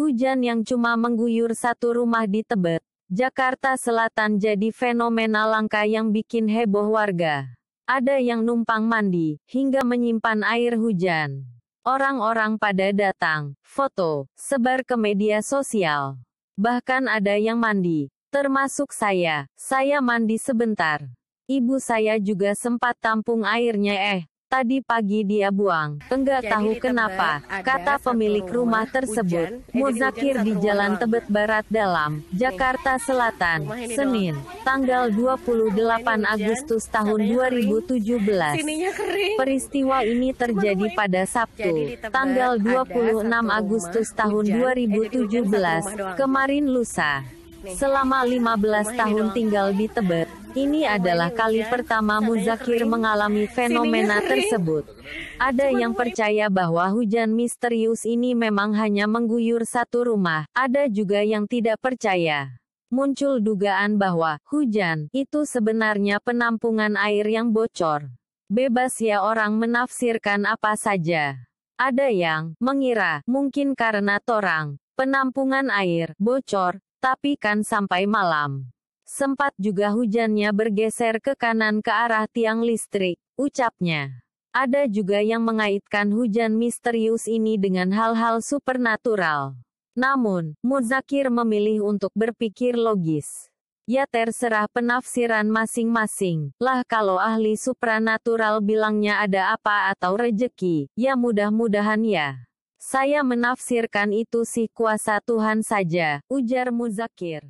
Hujan yang cuma mengguyur satu rumah di Tebet, Jakarta Selatan jadi fenomena langka yang bikin heboh warga. Ada yang numpang mandi, hingga menyimpan air hujan. Orang-orang pada datang, foto, sebar ke media sosial. Bahkan ada yang mandi, termasuk saya. Saya mandi sebentar. Ibu saya juga sempat tampung airnya eh, Tadi pagi dia buang. Enggak Jadi tahu kenapa, kata pemilik rumah rumah tersebut. hujan, eh, di Muzakir di Jalan. Tebet Barat Dalam, Jakarta Selatan, Senin, tanggal 28 hujan, Agustus tahun katanya kering. 2017. Sininya kering. Peristiwa ini terjadi pada Sabtu, tanggal ada 26 satu Agustus tahun hujan, eh, jadi hujan satu rumah 2017, doang. kemarin lusa. Selama 15 Rumah ini tahun tinggal di Tebet, ini adalah kali pertama Muzakir mengalami fenomena tersebut. Ada yang percaya bahwa hujan misterius ini memang hanya mengguyur satu rumah, ada juga yang tidak percaya. Muncul dugaan bahwa hujan itu sebenarnya penampungan air yang bocor. Bebas ya orang menafsirkan apa saja. Ada yang mengira mungkin karena torang, penampungan air bocor, tapi kan sampai malam. Sempat juga hujannya bergeser ke kanan ke arah tiang listrik, ucapnya. Ada juga yang mengaitkan hujan misterius ini dengan hal-hal supernatural. Namun, Muzakir memilih untuk berpikir logis. Ya terserah penafsiran masing-masing. Lah kalau ahli supranatural bilangnya ada apa atau rejeki, ya mudah-mudahan ya. Saya menafsirkan itu sih kuasa Tuhan saja, ujar Muzakir.